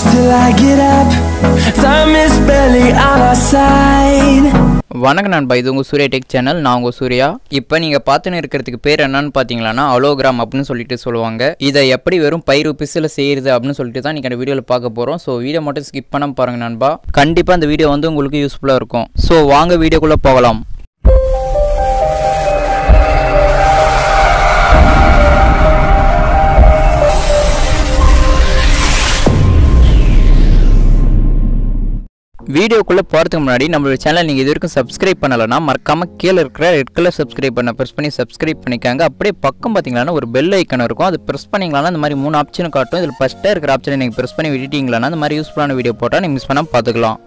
get up. Time is barely on our side. வணக்கம் நண்பா இது உங்கள் சூர்யா டெக் சேனல் நான் உங்கள் சூர்யா. இப்போ நீங்கள் பார்த்துன்னு இருக்கிறதுக்கு பேர் என்னன்னு பார்த்தீங்களன்னா அலோகிராம் அப்படின்னு சொல்லிட்டு சொல்லுவாங்க. இதை எப்படி வெறும் பை ருபீஸில் செய்கிறது அப்படின்னு சொல்லிட்டு தான் நீங்கள் அந்த வீடியோவில் பார்க்க போகிறோம் ஸோ வீடியோ மட்டும் ஸ்கிப் பண்ண பாருங்க நண்பா. கண்டிப்பாக அந்த வீடியோ வந்து உங்களுக்கு யூஸ்ஃபுல்லாக இருக்கும். ஸோ வாங்க வீடியோக்குள்ளே போகலாம். வீடியோக்குள்ளே போகிறதுக்கு முன்னாடி நம்மளோட சேனல் நீங்கள் இது வரைக்கும் சப்ஸ்கிரைப் பண்ணலைன்னா மறக்காமல் கீழே இருக்கிற ரெட் கலர் சப்ஸ்கிரைப் பண்ண ப்ரெஸ் பண்ணி சப்ஸ்கிரைப் பண்ணிக்காங்க. அப்படியே பக்கம் பார்த்தீங்களா ஒரு பெல் ஐக்கன் இருக்கும். அது ப்ரெஸ் பண்ணிங்களான்னா இந்த மாதிரி மூணு ஆப்ஷன் காட்டும். இதில் ஃபஸ்ட்டாக இருக்கிற ஆப்ஷனை நீங்கள் ப்ரெஸ் பண்ணி விட்டுட்டீங்களான்னா அந்த மாதிரி யூஸ்ஃபுல்லான வீடியோ போட்டால் நீங்கள் மிஸ் பண்ணால் பார்த்துக்கலாம்.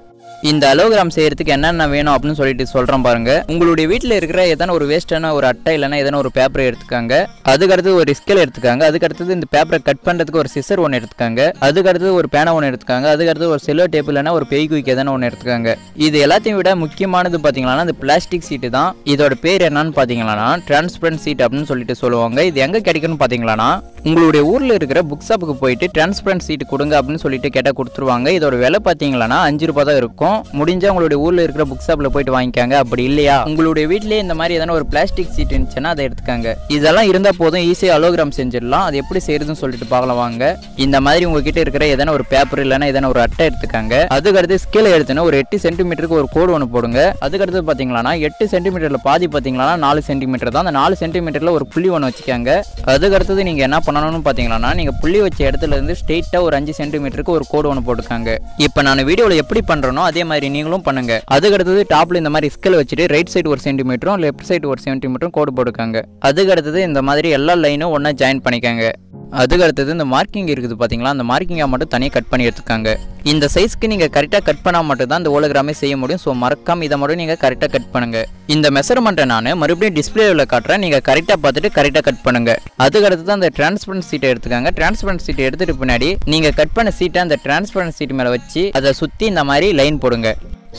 இந்த அலோகிராம் செய்யறதுக்கு என்னென்ன வேணும் அப்படின்னு சொல்லிட்டு சொல்கிறேன் பாருங்க. உங்களுடைய வீட்டில் இருக்கிற எதனா ஒரு வேஸ்ட்டான ஒரு அட்டை இல்லைன்னா எதனா ஒரு பேப்பரை எடுத்துக்காங்க. அதுக்கடுத்து ஒரு ஸ்கேல் எடுத்துக்காங்க. அதுக்கடுத்தது இந்த பேப்பரை கட் பண்ணுறதுக்கு ஒரு சிசர் ஒன்று எடுத்துக்காங்க. அதுக்கடுத்து ஒரு பேனை ஒன்று எடுத்துக்காங்க. அதுக்கடுத்து ஒரு செல்லோ டேப் இல்லைனா ஒரு பெய் குயிக் எதனா ஒன்று எடுத்துக்காங்க. இது எல்லாத்தையும் விட முக்கியமானது பார்த்தீங்கன்னா அந்த பிளாஸ்டிக் சீட்டு தான். இதோட பேர் என்னன்னு பார்த்தீங்கன்னா டிரான்ஸ்பரண்ட் சீட் அப்படின்னு சொல்லிட்டு சொல்லுவாங்க. இது எங்கே கிடைக்கும்னு பார்த்தீங்கன்னா உங்களுடைய ஊரில் இருக்கிற புக் ஷாப்புக்கு போயிட்டு டிரான்ஸ்பரண்ட் சீட் கொடுங்க அப்படின்னு சொல்லிட்டு கேட்டால் கொடுத்துருவாங்க. இதோட விலை பார்த்தீங்கன்னா அஞ்சு ரூபாய் தான் இருக்கும். முடிஞ்சா உங்களுடைய ஊரில் இருக்கிற புக் ஷாப்பில் போயிட்டு வாங்கிக்காங்க. அப்படி இல்லையா? உங்களுடைய வீட்டிலேயே இந்த மாதிரி எதனா ஒரு பிளாஸ்டிக் சீட் இருந்துச்சுன்னா அதை எடுத்துக்காங்க. இதெல்லாம் இருந்தால் போதும். ஈஸியாக அலோகிராம் செஞ்சிடலாம். அது எப்படி செய்யறதுன்னு சொல்லிட்டு பார்க்கலாம் வாங்க. இந்த மாதிரி உங்ககிட்ட இருக்கிற எதனா ஒரு பேப்பர் இல்லைன்னா எதனா ஒரு அட்டை எடுத்துக்காங்க. அதுக்கடுத்து ஸ்கேல் எடுத்துன்னு ஒரு எட்டு சென்டிமீட்டருக்கு ஒரு கோடு ஒன்று போடுங்க. அதுக்கடுத்து பார்த்தீங்கன்னா எட்டு சென்டிமீட்டரில் பாதி பார்த்தீங்கன்னா நாலு சென்டிமீட்டர் தான். அந்த நாலு சென்டிமீட்டரில் ஒரு புள்ளி ஒன்று வச்சுக்காங்க. அதுக்கடுத்தது நீங்கள் என்ன பண்ணணும்னு பார்த்தீங்கன்னா நீங்கள் புள்ளி வச்ச இடத்துல இருந்து ஸ்ட்ரெயிட்டாக ஒரு அஞ்சு சென்டிமீட்டருக்கு ஒரு கோடு ஒன்று போட்டுக்காங்க. இப்போ நான் வீடியோவில் எப்படி பண்ணுறேனோ அதே மாதிரி நீங்களும் பண்ணுங்க. அதுக்கடுத்தது டாப்ல இந்த மாதிரி ஸ்கேல் வச்சுட்டு ரைட் சைடு ஒரு சென்டிமீட்டரும் லெஃப்ட் சைடு ஒரு சென்டிமீட்டரும் கோடு போட்டுக்காங்க. அதுக்கடுத்தது இந்த மாதிரி எல்லா லைனும் ஒன்றா ஜாயின் பண்ணிக்காங்க. அதுக்கு அடுத்தது இந்த மார்க்கிங் இருக்குது பார்த்தீங்களா அந்த மார்க்கிங்கை மட்டும் தனியாக கட் பண்ணி எடுத்துக்காங்க இந்த சைஸ்க்கு நீங்கள் கரெக்டாக கட் பண்ணால் மட்டும் தான் இந்த ஓலோகிராமே செய்ய முடியும். ஸோ மறக்காம இதை மட்டும் நீங்கள் கரெக்டாக கட் பண்ணுங்க. இந்த மெஷர்மெண்ட்டை நான் மறுபடியும் டிஸ்பிளேவில் காட்டுறேன். நீங்கள் கரெக்டாக பார்த்துட்டு கரெக்டாக கட் பண்ணுங்க. அதுக்கு அடுத்தது அந்த டிரான்ஸ்பரண்ட் சீட்டை எடுத்துக்காங்க டிரான்ஸ்பரண்ட் சீட்டை எடுத்துட்டு பின்னாடி நீங்கள் கட் பண்ண சீட்டை அந்த டிரான்ஸ்பரண்ட் சீட் மேலே வச்சு அதை சுற்றி இந்த மாதிரி லைன் போடுங்க.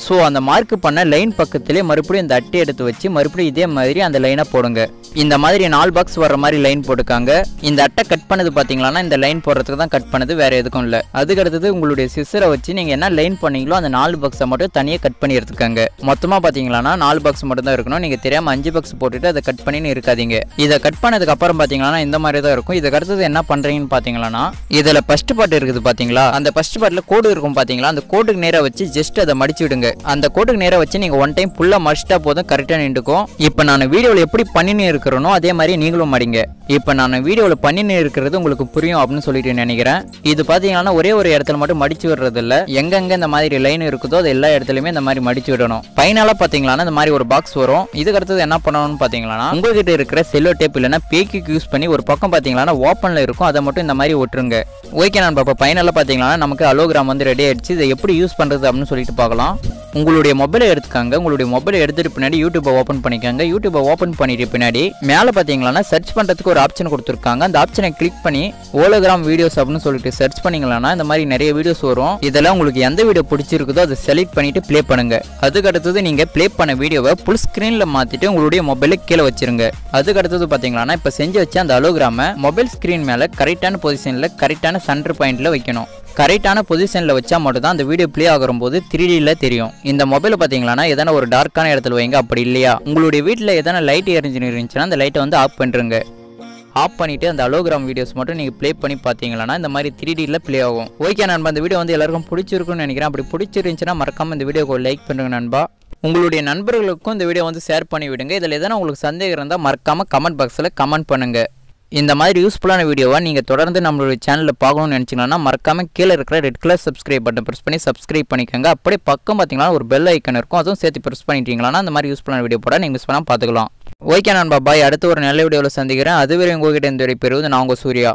ஸோ அந்த மார்க் பண்ண லைன் பக்கத்திலே மறுபடியும் இந்த அட்டை எடுத்து வச்சு மறுபடியும் இதே மாதிரி அந்த லைனை போடுங்க. இந்த மாதிரி நாலு பாக்ஸ் வர்ற மாதிரி லைன் போட்டுக்காங்க. இந்த அட்டை கட் பண்ணது பார்த்தீங்களான்னா இந்த லைன் போடுறதுக்கு தான் கட் பண்ணது வேற எதுக்கும் இல்லை. அதுக்கு அடுத்தது உங்களுடைய சிசரை வச்சு நீங்கள் என்ன லைன் பண்ணீங்களோ அந்த நாலு பாக்ஸை மட்டும் தனியாக கட் பண்ணி எடுத்துக்காங்க. மொத்தமாக பார்த்தீங்களான்னா நாலு பாக்ஸ் மட்டும் தான் இருக்கணும். நீங்கள் தெரியாமல் அஞ்சு பாக்ஸ் போட்டுட்டு அதை கட் பண்ணின்னு இருக்காதீங்க. இதை கட் பண்ணதுக்கு அப்புறம் பார்த்தீங்கன்னா இந்த மாதிரி தான் இருக்கும். இதுக்கு அடுத்தது என்ன பண்ணுறீங்கன்னு பார்த்தீங்கன்னா இதில் ஃபஸ்ட் பாட்டு இருக்குது பார்த்தீங்களா அந்த ஃபஸ்ட் பாட்டில் கோடு இருக்கும் பார்த்தீங்களா அந்த கோடுக்கு நேராக வச்சு ஜஸ்ட் அதை மடிச்சு விடுங்க. அந்த கோட்டுக்கு நேராக வச்சு நீங்கள் ஒன் டைம் ஃபுல்லாக மடிச்சிட்டா போதும் கரெக்டாக நின்றுக்கும். இப்போ நான் வீடியோவில் எப்படி பண்ணின்னு இருக்கிறனோ அதே மாதிரி நீங்களும் மடிங்க. இப்போ நான் வீடியோவில் பண்ணின்னு இருக்கிறது உங்களுக்கு புரியும் அப்படின்னு சொல்லிட்டு நினைக்கிறேன். இது பார்த்தீங்கன்னா ஒரே ஒரு இடத்துல மட்டும் மடிச்சு விடுறது இல்லை எங்கெங்க இந்த மாதிரி லைன் இருக்குதோ அது எல்லா இடத்துலையுமே இந்த மாதிரி மடிச்சு விடணும். ஃபைனலாக பார்த்தீங்கன்னா இந்த மாதிரி ஒரு பாக்ஸ் வரும். இதுக்கு அடுத்தது என்ன பண்ணணும்னு பார்த்தீங்கன்னா உங்ககிட்ட இருக்கிற செல்லோ டேப் இல்லைன்னா பேக்கிக்கு யூஸ் பண்ணி ஒரு பக்கம் பார்த்தீங்கன்னா ஓப்பனில் இருக்கும். அதை மட்டும் இந்த மாதிரி ஒட்டுருங்க. ஓகே நான் பாப்பா ஃபைனலாக பார்த்தீங்கன்னா நமக்கு அலோகிராம் வந்து ரெடி ஆயிடுச்சு. இதை எப்படி யூஸ் பண்ணுறது அப்படின்னு சொல்லிட்டு பார்க்கலாம். உங்களுடைய மொபைலை எடுத்துக்காங்க. உங்களுடைய மொபைலை எடுத்துட்டு பின்னாடி யூடியூப்பை ஓப்பன் பண்ணிக்காங்க. யூடியூப்பை ஓப்பன் பண்ணிட்டு பின்னாடி மேலே பார்த்தீங்கன்னா சர்ச் பண்ணுறதுக்கு ஒரு ஆப்ஷன் கொடுத்துருக்காங்க. அந்த ஆப்ஷனை கிளிக் பண்ணி ஓலோகிராம் வீடியோஸ் அப்படின்னு சொல்லிட்டு சர்ச் பண்ணீங்கன்னா இந்த மாதிரி நிறைய வீடியோஸ் வரும். இதெல்லாம் உங்களுக்கு எந்த வீடியோ பிடிச்சிருக்குதோ அதை செலக்ட் பண்ணிட்டு ப்ளே பண்ணுங்க. அதுக்கு அடுத்தது நீங்கள் ப்ளே பண்ண வீடியோவை ஃபுல் ஸ்க்ரீனில் மாற்றிட்டு உங்களுடைய மொபைலை கீழே வச்சிருங்க. அதுக்கு அடுத்தது பார்த்தீங்கன்னா இப்போ செஞ்சு வச்ச அந்த அலோகிராமை மொபைல் ஸ்க்ரீன் மேலே கரெக்டான பொசிஷனில் கரெக்டான சென்டர் பாயிண்டில் வைக்கணும். கரெக்டான பொசிஷனில் வச்சா மட்டும் தான் அந்த வீடியோ ப்ளே ஆகும்போது த்ரீடியில் தெரியும். இந்த மொபைல் பார்த்தீங்கன்னா எதனா ஒரு டார்க்கான இடத்துல வைங்க அப்படி இல்லையா? உங்களுடைய வீட்டில் எதனா லைட் எரிஞ்சு இருந்துச்சுன்னா அந்த லைட்டை வந்து ஆஃப் பண்ணுறங்க ஆஃப் பண்ணிவிட்டு அந்த அலோகிராம் வீடியோஸ் மட்டும் நீங்கள் ப்ளே பண்ணி பார்த்தீங்கன்னா இந்த மாதிரி த்ரீடியில் ப்ளே ஆகும். ஓகே நண்பா இந்த வீடியோ வந்து எல்லாருக்கும் பிடிச்சிருக்குன்னு நினைக்கிறேன். அப்படி பிடிச்சிருந்துச்சுன்னா மறக்காமல் இந்த வீடியோக்கு லைக் பண்ணுங்க நண்பா. உங்களுடைய நண்பர்களுக்கும் இந்த வீடியோ வந்து ஷேர் பண்ணி விடுங்க இதில் எதனா உங்களுக்கு சந்தேகம் இருந்தால் மறக்காமல் கமெண்ட் பாக்ஸில் கமெண்ட் பண்ணுங்கள் இந்த மாதிரி யூஸ்ஃபுல்லான வீடியோவை நீங்கள் தொடர்ந்து நம்மளுடைய சேனலில் பார்க்கணும்னு நினச்சிங்கன்னா மறக்காமல் கீழே இருக்கிற red colour subscribe button press பண்ணி சப்ஸ்கிரைப் பண்ணிக்கோங்க. அப்படியே பக்கம் பார்த்தீங்கன்னா ஒரு பெல் ஐக்கன் இருக்கும். அதுவும் சேர்த்து ப்ரெஸ் பண்ணிட்டீங்களா அந்த மாதிரி யூஸ்ஃபுல்லான வீடியோ போட நீங்கள் மிஸ் பண்ணால் பார்த்துக்கலாம். ஓகே நண்பா பாய் அடுத்து ஒரு நல்ல வீடியோவில் சந்திக்கிறேன். அதுவரை உங்ககிட்ட இந்த பெறுவது நான் உங்கள் சூர்யா.